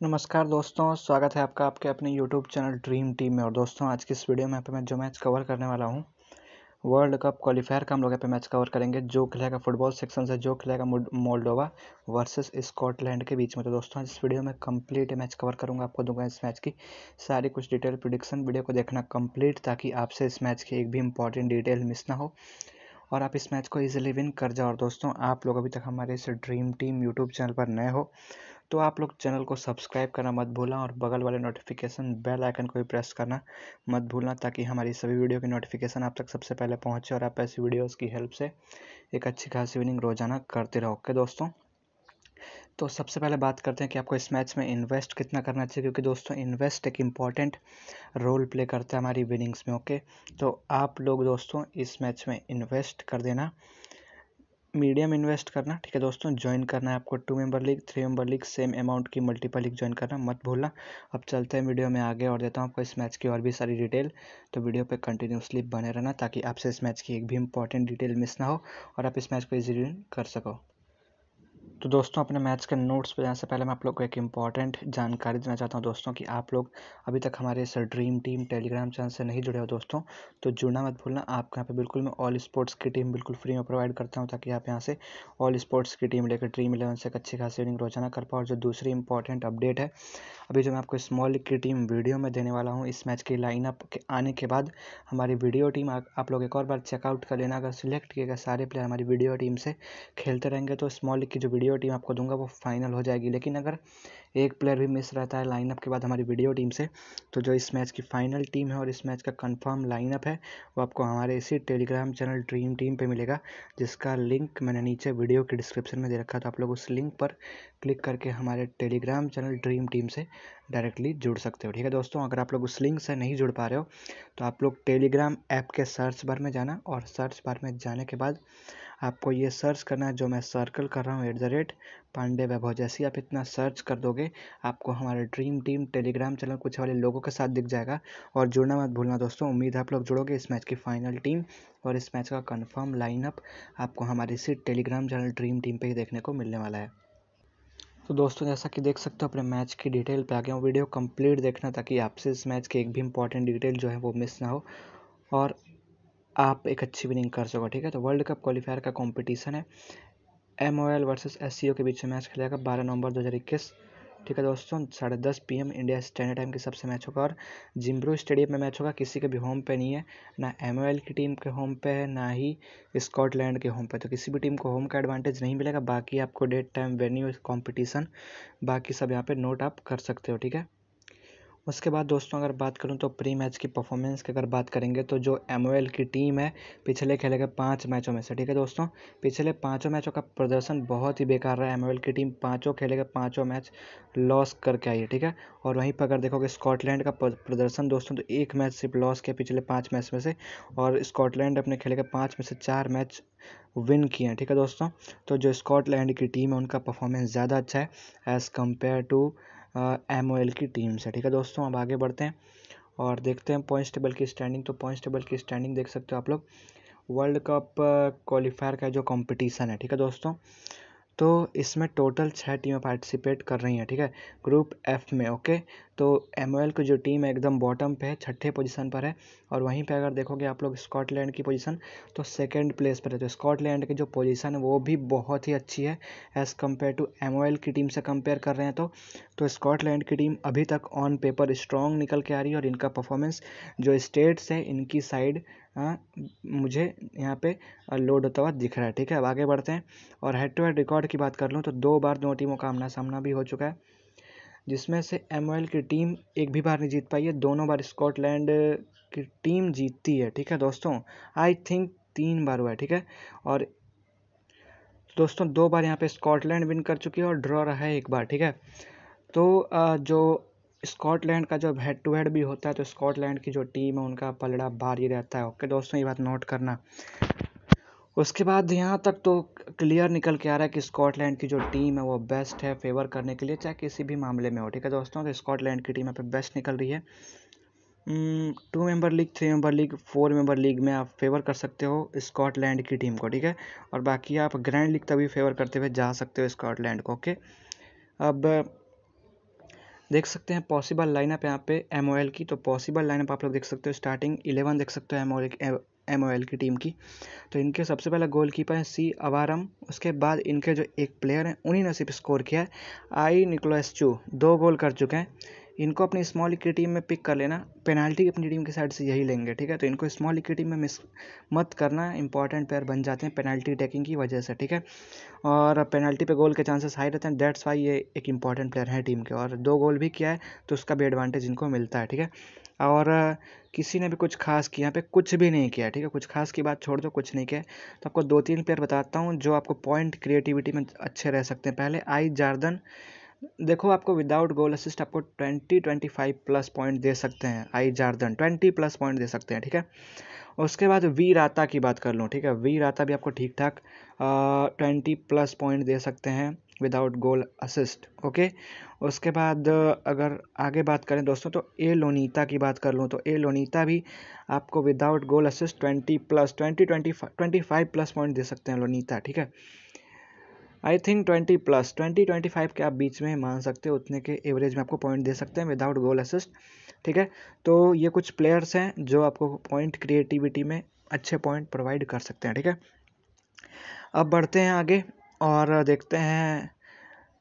नमस्कार दोस्तों, स्वागत है आपका आपके अपने यूट्यूब चैनल ड्रीम टीम में। और दोस्तों, आज की इस वीडियो में मैं जो मैच कवर करने वाला हूँ वर्ल्ड कप क्वालिफायर का हम लोग यहाँ पे मैच कवर करेंगे, जो खिलाएगा फुटबॉल सेक्शन से, जो खिलाएगा मोल्डोवा वर्सेस स्कॉटलैंड के बीच में। तो दोस्तों इस वीडियो में कंप्लीट मैच कवर करूँगा, आपको दूँगा इस मैच की सारी कुछ डिटेल प्रिडिक्शन वीडियो को देखना कंप्लीट ताकि आपसे इस मैच की एक भी इंपॉर्टेंट डिटेल मिस ना हो। और आप इस मैच को इजीली विन कर जाओ। और दोस्तों, आप लोग अभी तक हमारे इस ड्रीम टीम यूट्यूब चैनल पर नए हो तो आप लोग चैनल को सब्सक्राइब करना मत भूलना और बगल वाले नोटिफिकेशन बेल आइकन को भी प्रेस करना मत भूलना ताकि हमारी सभी वीडियो की नोटिफिकेशन आप तक सबसे पहले पहुँचे और आप ऐसी वीडियोस की हेल्प से एक अच्छी खासी विनिंग रोज़ाना करते रहो। ओके दोस्तों? तो सबसे पहले बात करते हैं कि आपको इस मैच में इन्वेस्ट कितना करना चाहिए, क्योंकि दोस्तों इन्वेस्ट एक इंपॉर्टेंट रोल प्ले करता है हमारी विनिंग्स में ओके तो आप लोग दोस्तों इस मैच में इन्वेस्ट कर देना। मीडियम इन्वेस्ट करना, ठीक है दोस्तों? ज्वाइन करना है आपको two member league three member league same amount की मल्टीपल लीग ज्वाइन करना, मत भूलना। अब चलते हैं वीडियो में आगे और देता हूँ आपको इस मैच की और भी सारी डिटेल तो वीडियो पे कंटिन्यूसली बने रहना ताकि आपसे इस मैच की एक भी इंपॉर्टेंट डिटेल मिस ना हो और आप इस मैच को इजीली कर सको। तो दोस्तों, अपने मैच के नोट्स पर जाने से पहले मैं आप लोग को एक इंपॉर्टेंट जानकारी देना चाहता हूँ दोस्तों कि आप लोग अभी तक हमारे इस ड्रीम टीम टेलीग्राम चैनल से नहीं जुड़े हो दोस्तों तो जुड़ना मत भूलना। आपके यहाँ पे बिल्कुल मैं ऑल स्पोर्ट्स की टीम बिल्कुल फ्री में प्रोवाइड करता हूँ ताकि आप यहाँ से ऑल स्पोर्ट्स की टीम लेकर ड्रीम इलेवन से एक अच्छी खासी विनिंग रोज़ाना कर पाओ। और जो दूसरी इंपॉर्टेंट अपडेट है, अभी जो मैं आपको स्मॉल लीग की टीम वीडियो में देने वाला हूँ, इस मैच की लाइनअप के आने के बाद हमारी वीडियो टीम आप लोग एक और बार चेकआउट कर लेना। अगर सिलेक्ट किए गए सारे प्लेयर हमारी वीडियो टीम से खेलते रहेंगे तो स्मॉल लीग की जो वीडियो टीम आपको दूँगा, वो फाइनल हो जाएगी। लेकिन अगर एक प्लेयर भी मिस रहता है लाइनअप के बाद हमारी वीडियो टीम से तो जो इस मैच की फाइनल टीम है और इस मैच का कंफर्म लाइनअप है, वो आपको हमारे इसी टेलीग्राम चैनल ड्रीम टीम पे मिलेगा, जिसका लिंक मैंने नीचे वीडियो के डिस्क्रिप्शन में दे रखा तो आप लोग उस लिंक पर क्लिक करके हमारे टेलीग्राम चैनल ड्रीम टीम से डायरेक्टली जुड़ सकते हो, ठीक है? दोस्तों, अगर आप लोग उस लिंक से नहीं जुड़ पा रहे हो तो आप लोग टेलीग्राम ऐप के सर्च बार में जाना और सर्च बार में जाने के बाद आपको ये सर्च करना है, जो मैं सर्कल कर रहा हूँ at the rate Pandey Vaibhav, जैसे आप इतना सर्च कर दोगे, आपको हमारे ड्रीम टीम टेलीग्राम चैनल कुछ वाले लोगों के साथ दिख जाएगा। और जुड़ना मत भूलना दोस्तों, उम्मीद है आप लोग जुड़ोगे इस मैच की फाइनल टीम और इस मैच का कन्फर्म लाइनअप आपको हमारे इसी टेलीग्राम चैनल ड्रीम टीम पर ही देखने को मिलने वाला है। तो दोस्तों, जैसा कि देख सकते हो, अपने मैच की डिटेल पे आ गया हूँ। वीडियो कंप्लीट देखना ताकि आपसे इस मैच की एक भी इंपॉर्टेंट डिटेल जो है वो मिस ना हो। और आप एक अच्छी विनिंग कर सको ठीक है? तो वर्ल्ड कप क्वालिफायर का कंपटीशन है। M O L versus S C O के बीच में मैच खेलेगा बारह नवंबर दो हज़ार इक्कीस, ठीक है दोस्तों? साढ़े दस P M India standard time के सबसे मैच होगा और जिम्ब्रो स्टेडियम में मैच होगा। किसी के भी होम पे नहीं है, ना एम ओ एल की टीम के होम पे है, ना ही स्कॉटलैंड के होम पे तो किसी भी टीम को होम का एडवांटेज नहीं मिलेगा, बाकी आपको डेट टाइम वेन्यू कॉम्पिटिशन बाकी सब यहाँ पे नोट आप कर सकते हो, ठीक है? उसके बाद दोस्तों, अगर बात करूँ तो प्री मैच की परफॉर्मेंस की अगर बात करेंगे तो जो एमओएल की टीम है, पिछले खेले गए पाँच मैचों में से, ठीक है दोस्तों? पिछले पाँचों मैचों का प्रदर्शन बहुत ही बेकार रहा है। एम की टीम पाँचों खेले गए पाँचों मैच लॉस करके आई है, ठीक है? और वहीं पर अगर देखोगे स्कॉटलैंड का प्रदर्शन दोस्तों तो एक मैच सिर्फ़ लॉस किया पिछले पाँच मैच में से, और स्कॉटलैंड अपने खेले गए पाँच में से चार मैच विन किए हैं, ठीक है दोस्तों? तो जो स्कॉटलैंड की टीम है, उनका परफॉर्मेंस ज़्यादा अच्छा है एज़ कंपेयर टू एमओएल की टीम से, ठीक है दोस्तों? अब आगे बढ़ते हैं और देखते हैं पॉइंट्स टेबल की स्टैंडिंग तो पॉइंट्स टेबल की स्टैंडिंग देख सकते हो आप लोग। वर्ल्ड कप क्वालिफायर का जो कंपटीशन है, ठीक है दोस्तों? तो इसमें टोटल छः टीमें पार्टिसिपेट कर रही हैं, ठीक है? ग्रुप एफ़ में ओके तो एम ओ एल की जो टीम है एकदम बॉटम पे है, छठे पोजीशन पर है, और वहीं पे अगर देखोगे आप लोग स्कॉटलैंड की पोजीशन तो सेकंड प्लेस पर है। तो स्कॉटलैंड की जो पोजीशन है, वो भी बहुत ही अच्छी है as compare to M O L की टीम से कंपेयर कर रहे हैं तो। तो स्कॉटलैंड की टीम अभी तक ऑन पेपर स्ट्रॉन्ग निकल के आ रही है, और इनका परफॉर्मेंस जो स्टेट्स है, इनकी साइड हाँ मुझे यहाँ पे लोड होता हुआ दिख रहा है, ठीक है? अब आगे बढ़ते हैं और हेड टू हेड रिकॉर्ड की बात कर लूँ तो दो बार दोनों टीमों का आमना सामना भी हो चुका है, जिसमें से एमओएल की टीम एक भी बार नहीं जीत पाई है। दोनों बार स्कॉटलैंड की टीम जीतती है, ठीक है दोस्तों? आई थिंक तीन बार हुआ है, ठीक है? और दोस्तों, दो बार यहाँ पे स्कॉटलैंड विन कर चुकी है और ड्रॉ रहा है एक बार, ठीक है? तो जो स्कॉटलैंड का जब हेड टू हेड भी होता है तो स्कॉटलैंड की जो टीम है, उनका पलड़ा भारी रहता है। ओके दोस्तों, ये बात नोट करना। उसके बाद यहाँ तक तो क्लियर निकल के आ रहा है कि स्कॉटलैंड की जो टीम है, वो बेस्ट है फेवर करने के लिए, चाहे किसी भी मामले में हो, ठीक है दोस्तों? तो स्कॉटलैंड की टीम यहाँ पे बेस्ट निकल रही है। Two member league three member league four member league में आप फेवर कर सकते हो स्कॉटलैंड की टीम को, ठीक है? और बाकी आप ग्रैंड लीग तभी फेवर करते हुए जा सकते हो स्कॉटलैंड को ओके अब देख सकते हैं पॉसिबल लाइनअप यहाँ पे एमओएल की। तो पॉसिबल लाइनअप आप लोग देख सकते हो स्टार्टिंग इलेवन देख सकते हो एम एम की टीम की तो इनके सबसे पहला गोल कीपर हैं सी अवारम उसके बाद इनके जो एक प्लेयर हैं, उन्हीं ने सिर्फ़ स्कोर किया है। आई निकोलस चू दो गोल कर चुके हैं। इनको अपनी स्मॉल लीग की टीम में पिक कर लेना। पेनाल्टी अपनी टीम की साइड से यही लेंगे, ठीक है? तो इनको स्मॉल की टीम में मिस मत करना। इंपॉर्टेंट प्लेयर बन जाते हैं पेनाल्टी टेकिंग की वजह से, ठीक है? और पेनाल्टी पे गोल के चांसेस हाई रहते हैं। दैट्स वाई ये एक इंपॉर्टेंट प्लेयर है टीम के। और दो गोल भी किया है तो उसका भी एडवांटेज इनको मिलता है, ठीक है? और किसी ने भी कुछ खास किया यहाँ पे कुछ भी नहीं किया, ठीक है? कुछ खास की बात छोड़ दो, कुछ नहीं किया। तो आपको दो तीन प्लेयर बताता हूँ जो आपको पॉइंट क्रिएटिविटी में अच्छे रह सकते हैं। पहले आई जार्दन देखो, आपको विदाउट गोल असिस्ट आपको twenty twenty five plus point दे सकते हैं। I Jardan twenty plus point दे सकते हैं, ठीक है? उसके बाद वी राता की बात कर लूँ, ठीक है? वी राता भी आपको ठीक ठाक ट्वेंटी प्लस पॉइंट दे सकते हैं विदाउट गोल असिस्ट ओके? उसके बाद अगर आगे बात करें दोस्तों तो ए लोनीता की बात कर लूँ तो ए लोनीता भी आपको without goal assist twenty plus twenty twenty twenty five plus point दे सकते हैं लोनीता, ठीक है? I think twenty plus twenty twenty five के आप बीच में मान सकते हो, उतने के एवरेज में आपको पॉइंट दे सकते हैं विदाउट गोल असिस्ट ठीक है? तो ये कुछ प्लेयर्स हैं जो आपको पॉइंट क्रिएटिविटी में अच्छे पॉइंट प्रोवाइड कर सकते हैं, ठीक है? अब बढ़ते हैं आगे और देखते हैं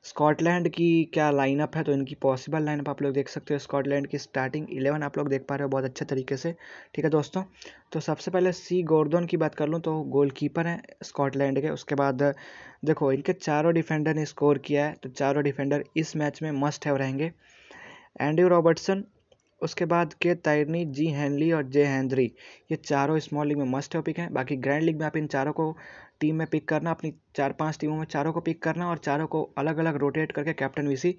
स्कॉटलैंड की क्या लाइनअप है? तो इनकी पॉसिबल लाइनअप आप लोग देख सकते हो। स्कॉटलैंड की स्टार्टिंग इलेवन आप लोग देख पा रहे हो बहुत अच्छे तरीके से। ठीक है दोस्तों? तो सबसे पहले सी गोर्दोन की बात कर लूँ तो गोलकीपर हैं स्कॉटलैंड के। उसके बाद, देखो, इनके चारों डिफेंडर ने स्कोर किया है। तो चारों डिफेंडर इस मैच में मस्ट हैव रहेंगे। एंड्रू रॉबर्टसन उसके बाद के तैरनी जी हैनली और जे हैंद्री ये चारों स्मॉल लीग में मस्ट पिक हैं। बाकी ग्रैंड लीग में आप इन चारों को टीम में पिक करना, अपनी चार पाँच टीमों में चारों को पिक करना और चारों को अलग अलग रोटेट करके कैप्टन वीसी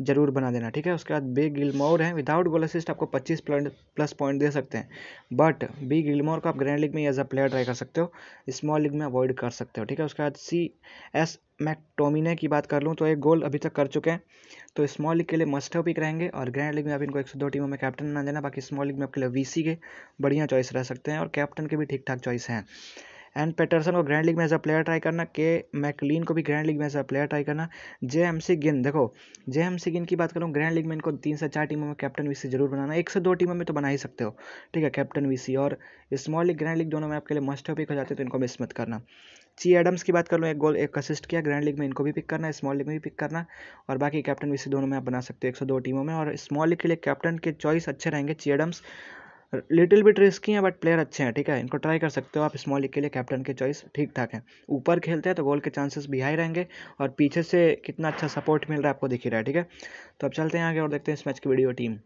ज़रूर बना देना, ठीक है? उसके बाद बी गिलमोर हैं। विदाउट गोल असिस्ट आपको पच्चीस प्लस पॉइंट दे सकते हैं। बट बी गिलमोर को आप ग्रैंड लीग में एज अ प्लेयर ट्राई कर सकते हो। स्मॉल लीग में अवॉइड कर सकते हो, ठीक है? उसके बाद सी एस मैकटोमिने की बात कर लूँ तो एक गोल अभी तक कर चुके हैं। तो स्मॉल लीग के लिए मस्ट पिक रहेंगे और ग्रैंड लीग में आप इनको एक सौ दो टीमों में कैप्टन ना देना, बाकी स्मॉल लीग में आपके लिए वीसी के बढ़िया चॉइस रह सकते हैं और कैप्टन के भी ठीक ठाक चॉइस हैं। एंड पेटरसन को ग्रैंड लीग में एज अ प्लेयर ट्राई करना के मैकलीन को भी ग्रैंड लीग में एज अ प्लेयर ट्राई करना। जे एम सी गिन देखो जे एम सी गिन की बात करूँ ग्रैंड लीग में इनको तीन से चार टीमों में कैप्टन वीसी ज़रूर बनाना। एक से दो टीमों में तो बना ही सकते हो। ठीक है कैप्टन वीसी और स्मॉल लीग ग्रैंड लीग दोनों में आपके लिए मस्ट पिक हो जाते हैं तो इनको मिस मत करना। ची एडम्स की बात कर लूँ, एक गोल एक असिस्ट किया ग्रैंड लीग में इनको भी पिक करना है स्मॉल लीग में भी पिक करना, और बाकी कैप्टन वीसी दोनों में आप बना सकते हो, एक सौ दो टीमों में, और स्मॉल लीग के लिए कैप्टन के चॉइस अच्छे रहेंगे Che Adams little bit risky हैं बट प्लेयर अच्छे हैं, ठीक है? इनको ट्राई कर सकते हो आप स्मॉल लीग के लिए कैप्टन के चॉइस ठीक ठाक है। ऊपर खेलते हैं तो गोल के चांसेस भी हाई रहेंगे, और पीछे से कितना अच्छा सपोर्ट मिल रहा है आपको दिख ही रहा है, ठीक है? तो अब चलते हैं आगे और देखते हैं इस मैच की वीडियो टीम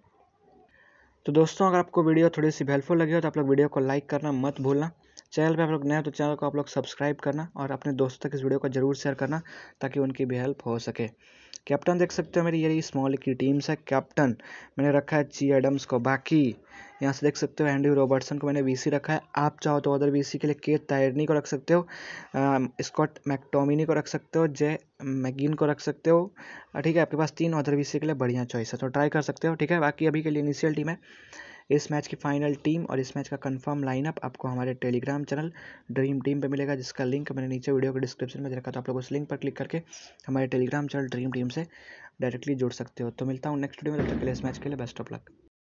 तो दोस्तों, अगर आपको वीडियो थोड़ी सी हेल्पफुल लगी हो तो आप लोग वीडियो को लाइक करना मत भूलना। चैनल पे आप लोग नए तो चैनल को आप लोग सब्सक्राइब करना और अपने दोस्तों तक इस वीडियो को ज़रूर शेयर करना ताकि उनकी भी हेल्प हो सके। कैप्टन देख सकते हो मेरी, ये स्मॉल की टीम्स है कैप्टन। मैंने रखा है ची एडम्स को। बाकी यहाँ से देख सकते हो एंडी रॉबर्टसन को मैंने वीसी रखा है। आप चाहो तो अदर वीसी के लिए के तायरनी को रख सकते हो स्कॉट मैकटोमिनी को रख सकते हो जय मैगिन को रख सकते हो। ठीक है, आपके पास तीन अदर वीसी के लिए बढ़िया चॉइस है तो ट्राई कर सकते हो, ठीक है? बाकी अभी के लिए इनिशियल टीम है। इस मैच की फाइनल टीम और इस मैच का कंफर्म लाइनअप आपको हमारे टेलीग्राम चैनल ड्रीम टीम पे मिलेगा, जिसका लिंक मैंने नीचे वीडियो के डिस्क्रिप्शन में रखा तो आप लोग उस लिंक पर क्लिक करके हमारे टेलीग्राम चैनल ड्रीम टीम से डायरेक्टली जुड़ सकते हो। तो मिलता हूँ नेक्स्ट वीडियो में, तब तक के लिए इस मैच के लिए बेस्ट ऑफ़ लक